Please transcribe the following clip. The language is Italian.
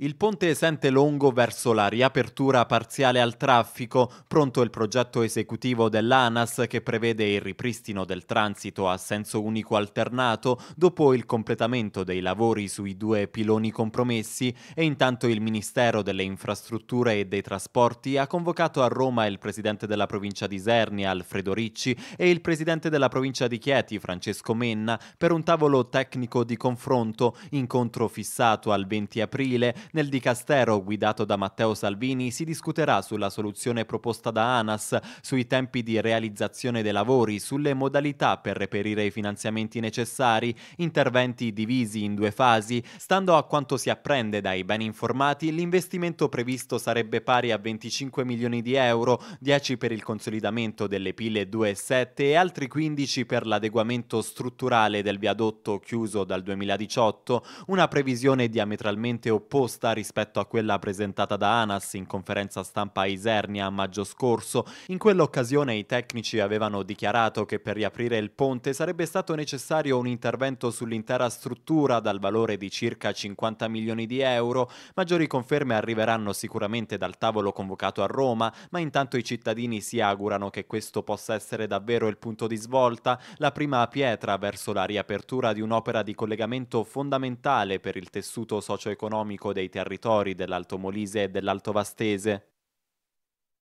Il ponte sente Longo verso la riapertura parziale al traffico, pronto il progetto esecutivo dell'ANAS che prevede il ripristino del transito a senso unico alternato dopo il completamento dei lavori sui due piloni compromessi e intanto il Ministero delle Infrastrutture e dei Trasporti ha convocato a Roma il presidente della provincia di Isernia Alfredo Ricci e il presidente della provincia di Chieti Francesco Menna per un tavolo tecnico di confronto, incontro fissato al 20 aprile nel Dicastero guidato da Matteo Salvini si discuterà sulla soluzione proposta da ANAS, sui tempi di realizzazione dei lavori, sulle modalità per reperire i finanziamenti necessari, interventi divisi in due fasi. Stando a quanto si apprende dai ben informati, l'investimento previsto sarebbe pari a 25 milioni di euro, 10 per il consolidamento delle pile 2 e 7 e altri 15 per l'adeguamento strutturale del viadotto chiuso dal 2018, una previsione diametralmente opposta proposta rispetto a quella presentata da ANAS in conferenza stampa a Isernia a maggio scorso. In quell'occasione i tecnici avevano dichiarato che per riaprire il ponte sarebbe stato necessario un intervento sull'intera struttura dal valore di circa 50 milioni di euro. Maggiori conferme arriveranno sicuramente dal tavolo convocato a Roma, ma intanto i cittadini si augurano che questo possa essere davvero il punto di svolta, la prima pietra verso la riapertura di un'opera di collegamento fondamentale per il tessuto socio-economico territori dell'Alto Molise e dell'Alto Vastese.